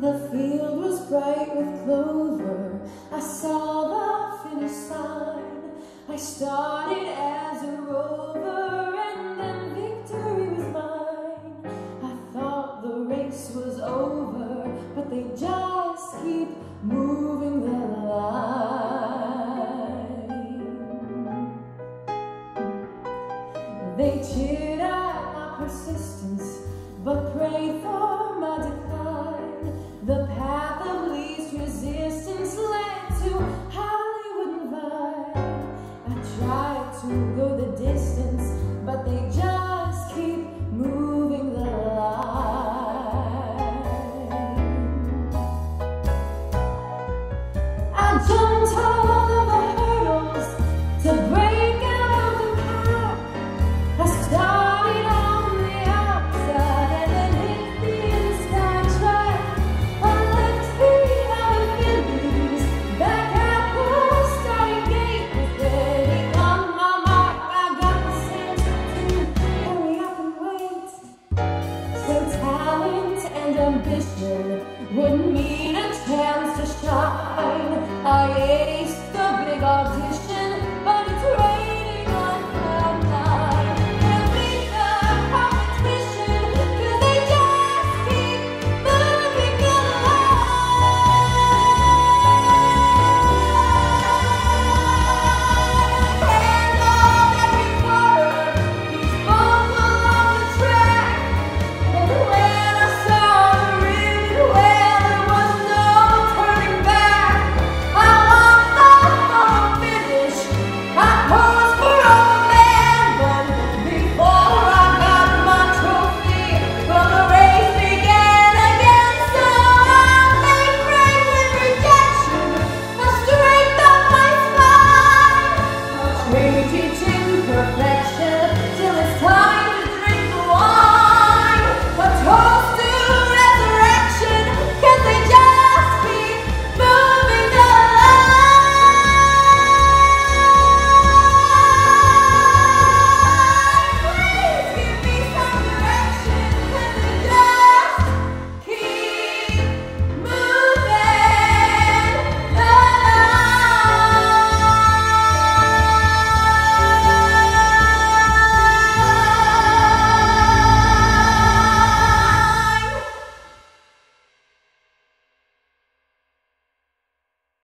The field was bright with clover. I saw the finish sign. I started as a rover, and then victory was mine. I thought the race was over, but they just keep moving their line. They cheered at my persistence, but prayed Jumped and ambition would mean a chance to shine. I aced the big audition.